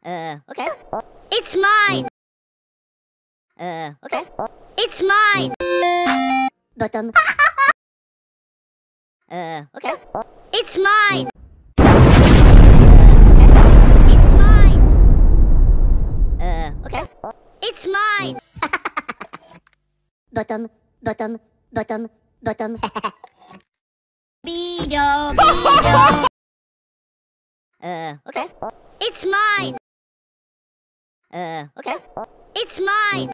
Uh, okay. It's mine. Uh, okay. It's mine. Bottom. Uh, okay. It's mine. Uh, It's mine. okay. It's mine. Bottom, bottom, bottom, bottom. Beedo, Beedo. Uh, okay. It's mine. Uh, okay. It's mine.